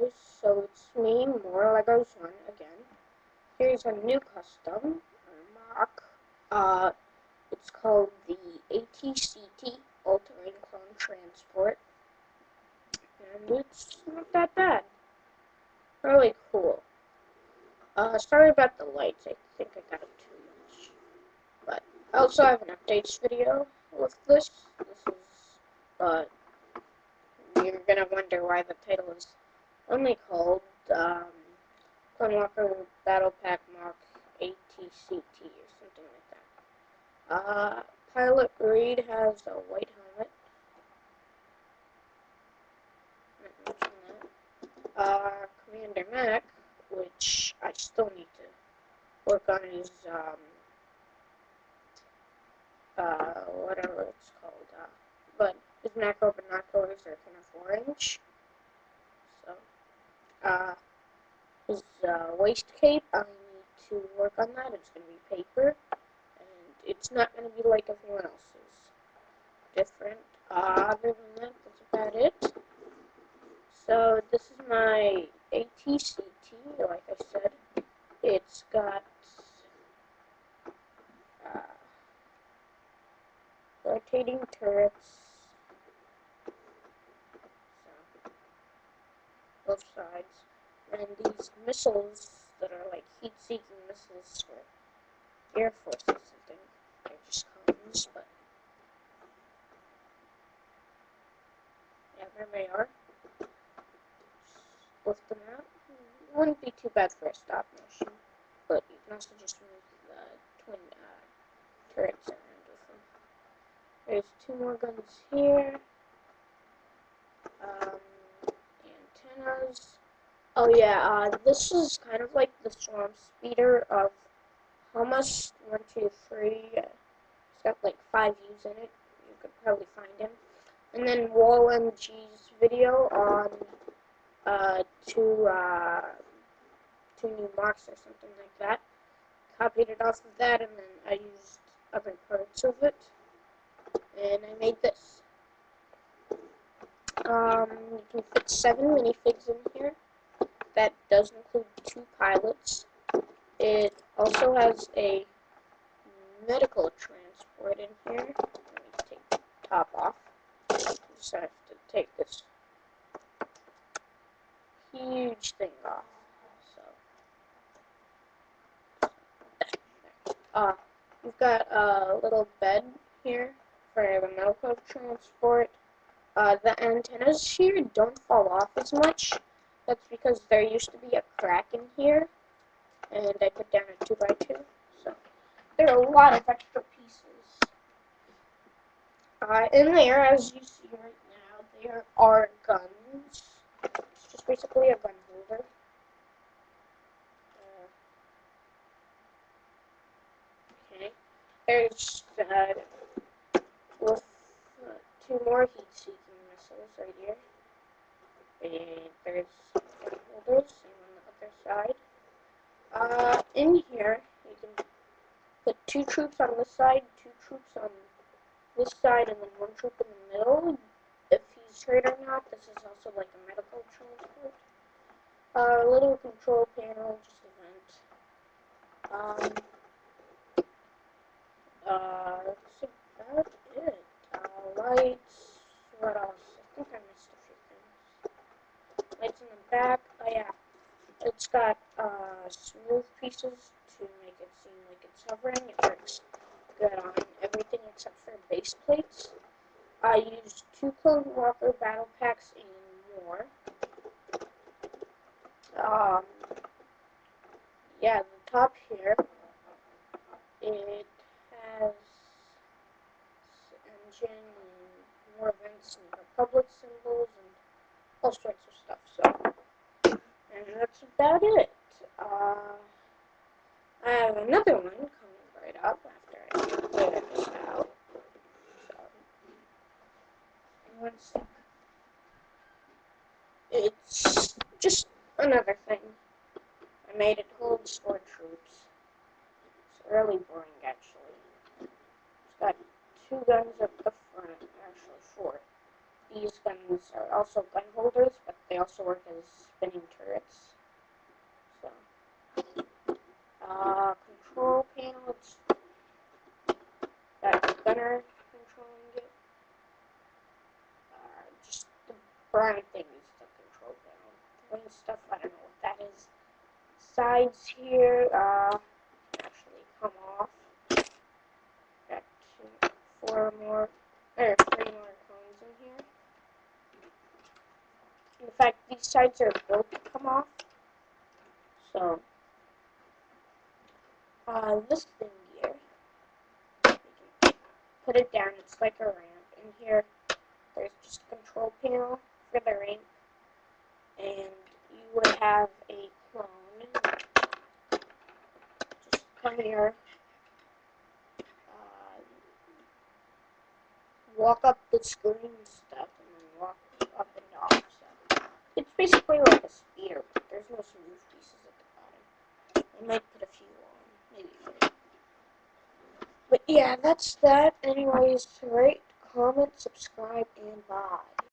guys, so it's me, more Legos 1 again. Here's a new custom, MOC. Uh, it's called the ATCT, All-Terrain Clone Transport. And it's not that bad. Really cool. Uh, sorry about the lights, I think I got it too much. But, I also have an updates video with this. This is, uh, you're gonna wonder why the title is only called um, Clone Walker Battle Pack Mark ATCT or something like that. Uh, Pilot Reed has a white helmet. Uh, Commander Mac, which I still need to work on his um, uh, whatever it's called. Uh, but his macro binoculars are kind of orange. Uh, his uh, waist cape, I need to work on that. It's going to be paper, and it's not going to be like everyone else's. Different. Uh, other than that, that's about it. So, this is my ATCT, like I said. It's got uh, rotating turrets, both sides. And these missiles that are like heat-seeking missiles for Air Force or something. They're just cones, but yeah, there they are. lift them out. Wouldn't be too bad for a stop motion, but you can also just move the twin uh, turrets around with them. There's two more guns here. Um, Oh yeah, uh, this is kind of like the Swarm Speeder of Hummus 123. It's got like five views in it. You could probably find him. And then Wall MG's video on uh, two, uh, two new marks or something like that. Copied it off of that and then I used other parts of it. And I made this. Um, you can fit seven minifigs in here. That does include two pilots. It also has a medical transport in here. Let me take the top off. Just have to take this huge thing off. So, uh, you've got a little bed here for the medical transport. Uh, the antennas here don't fall off as much. That's because there used to be a crack in here, and I put down a 2x2. So there are a lot of extra pieces. Uh, in there, as you see right now, there are guns. It's just basically a gun holder. Uh, okay. There's uh, two more heat-seeking missiles right here. And there's holders and on the other side. Uh, in here, you can put two troops on this side, two troops on this side, and then one troop in the middle. If he's hurt or not, this is also like a medical transport. A uh, little control panel, just a vent. Um, uh, that's about it. Uh, lights, what else? I think I missed a few things. Lights in the back. Oh yeah. It's got uh, smooth pieces to make it seem like it's hovering. It works good on everything except for base plates. I used two Clone Walker battle packs and more. Um, yeah, the top here, it has engine more events and Republic symbols and all sorts of stuff. So, and that's about it. Uh, I have another one coming right up after I clear this out. So, sec. It's just another thing. I made it hold store troops. It's really boring, actually. It's got two guns at the front, actually four. These guns are also gun holders, but they also work as spinning turrets. So, uh, control panel. That's gunner controlling it. Uh, just the brown thing is the control panel. Green stuff, I don't know what that is. Sides here, uh, actually come off. Got two, four more, or three more cones in here. In fact, these sides are built to come off. So, uh, this thing here, put it down. It's like a ramp. In here, there's just a control panel for the ramp, and you would have a clone. Just come here. Uh, walk up the screen stuff, and then walk up and off. So it's basically like a spear, but there's no smooth pieces at the bottom. I might put a few on, maybe. But yeah, that's that. Anyways, rate, comment, subscribe, and bye.